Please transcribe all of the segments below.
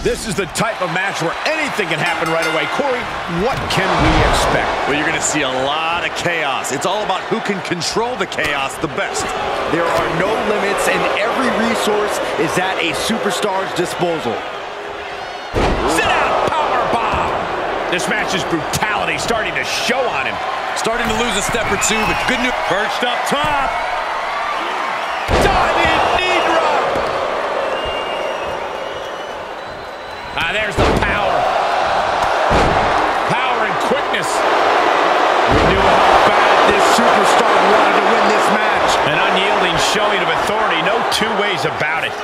This is the type of match where anything can happen right away. Corey, what can we expect? Well, you're going to see a lot of chaos. It's all about who can control the chaos the best. There are no limits, and every resource is at a superstar's disposal. Sit out, power bomb. This match's brutality starting to show on him. Starting to lose a step or two, but good news. Perched up top. Ah, there's the power. Power and quickness. We knew how bad this superstar wanted to win this match. An unyielding showing of authority. No two ways about it.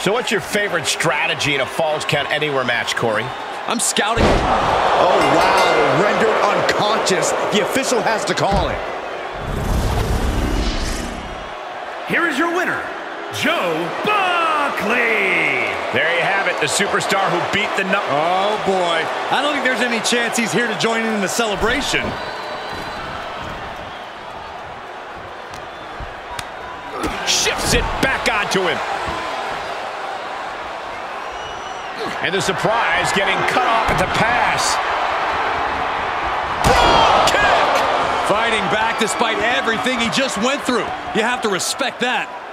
So what's your favorite strategy in a Falls Count Anywhere match, Corey? I'm scouting. Oh, wow. Rendered unconscious. The official has to call it. Here is your winner, Joe Buckley. The superstar who beat the Oh, boy. I don't think there's any chance he's here to join in the celebration. shifts it back onto him. And the surprise getting cut off at the pass. Fighting back despite everything he just went through. You have to respect that.